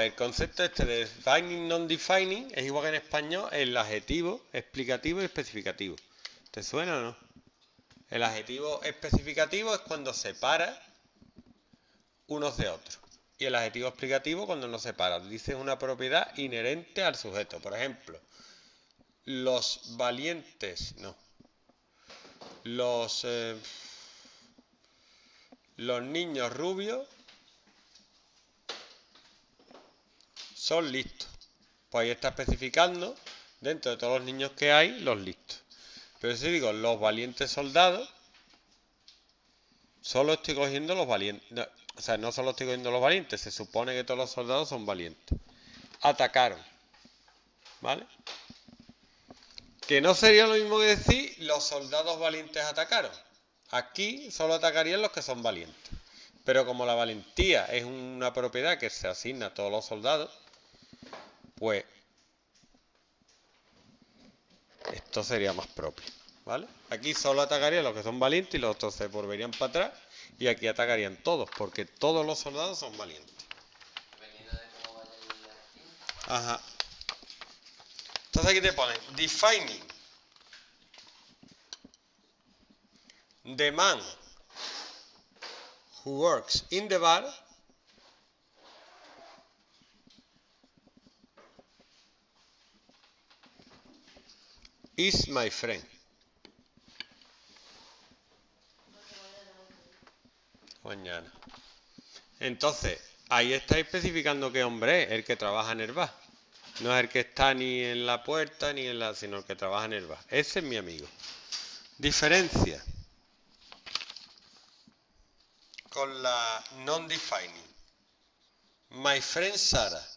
El concepto este de defining, non-defining es igual que en español el adjetivo explicativo y especificativo. ¿Te suena o no? El adjetivo especificativo es cuando separa unos de otros. Y el adjetivo explicativo cuando no separa. Dice una propiedad inherente al sujeto. Por ejemplo, los valientes, no. Los, eh, los niños rubios son listos. Pues ahí está especificando, dentro de todos los niños que hay, los listos. Pero si digo los valientes soldados, solo estoy cogiendo los valientes. o sea, no solo estoy cogiendo los valientes, se supone que todos los soldados son valientes. Atacaron. ¿Vale? Que no sería lo mismo que decir los soldados valientes atacaron. Aquí solo atacarían los que son valientes. Pero como la valentía es una propiedad que se asigna a todos los soldados, pues esto sería más propio. ¿Vale? Aquí solo atacarían los que son valientes y los otros se volverían para atrás. Y aquí atacarían todos, porque todos los soldados son valientes. Ajá. Entonces aquí te ponen defining the man who works in the bar is my friend. Mañana. Entonces, ahí está especificando qué hombre es el que trabaja en el bar. No es el que está ni en la puerta ni en la, sino el que trabaja en el bar. Ese es mi amigo. Diferencia con la non-defining. My friend Sarah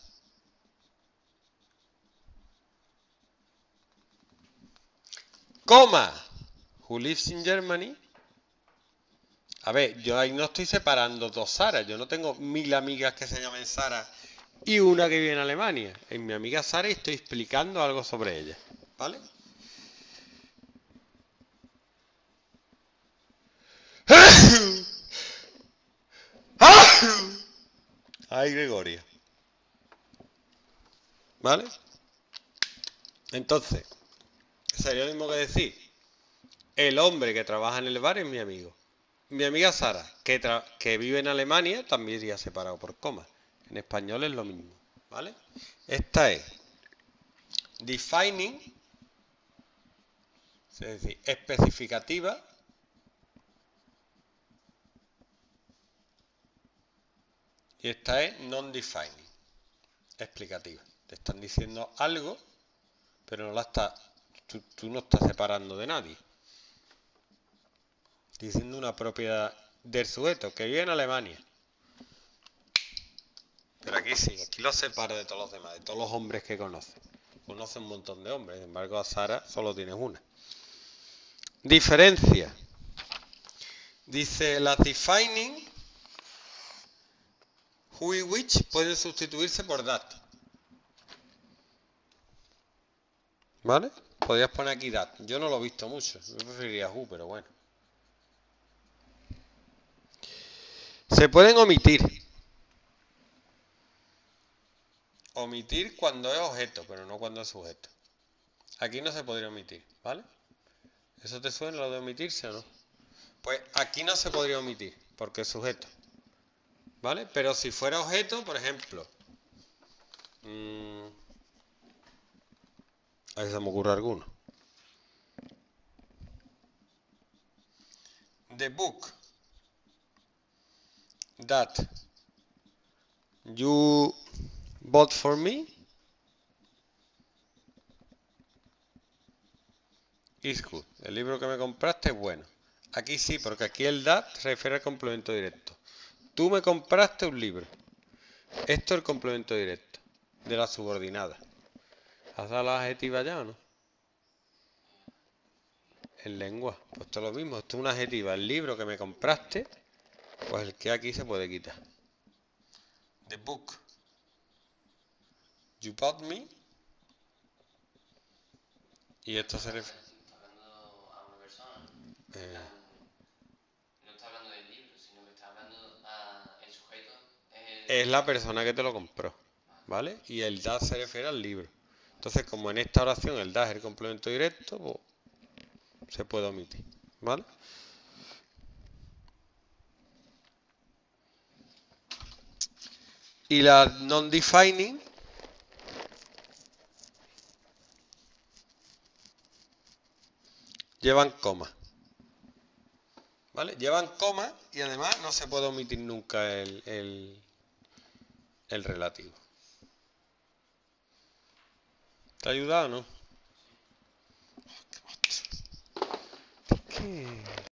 coma, who lives in Germany. A ver, yo ahí no estoy separando dos Sara. Yo no tengo mil amigas que se llamen Sara y una que vive en Alemania. En mi amiga Sara estoy explicando algo sobre ella. ¿Vale? Ay, Gregoria. ¿Vale? Entonces, sería lo mismo que decir, el hombre que trabaja en el bar es mi amigo. Mi amiga Sara, que, vive en Alemania, también iría separado por coma. En español es lo mismo, ¿vale? Esta es defining, es decir, especificativa. Y esta es non-defining, explicativa. Te están diciendo algo, pero no la está tú, no estás separando de nadie. Diciendo una propiedad del sujeto que vive en Alemania. Pero aquí sí, aquí lo separa de todos los demás, de todos los hombres que conoce. Conoce un montón de hombres, sin embargo a Sara solo tienes una. Diferencia. Dice, la defining who y which pueden sustituirse por that. ¿Vale? Podrías poner aquí dat. Yo no lo he visto mucho. Yo preferiría who, pero bueno. Se pueden omitir. Omitir cuando es objeto, pero no cuando es sujeto. Aquí no se podría omitir, ¿vale? ¿Eso te suena lo de omitirse o no? Pues aquí no se podría omitir, porque es sujeto. ¿Vale? Pero si fuera objeto, por ejemplo, mmm, a ver si se me ocurre alguno. The book that you bought for me is good. El libro que me compraste es bueno. Aquí sí, porque aquí el that se refiere al complemento directo. Tú me compraste un libro. Esto es el complemento directo de la subordinada. ¿Has dado la adjetiva ya o no? En lengua. Pues es lo mismo. Esto es una adjetiva. El libro que me compraste, pues el que aquí se puede quitar. The book. You bought me. Y esto se refiere. hablando a una persona. Eh. No está hablando del libro, sino que está hablando a el sujeto. Es la persona que te lo compró. ¿vale? Y el da se refiere al libro. Entonces, como en esta oración el da es el complemento directo, pues, se puede omitir, ¿vale? Y las non-defining llevan coma. ¿Vale? Llevan coma y además no se puede omitir nunca el, el relativo. ¿Te ha ayudado o no? ¿Qué?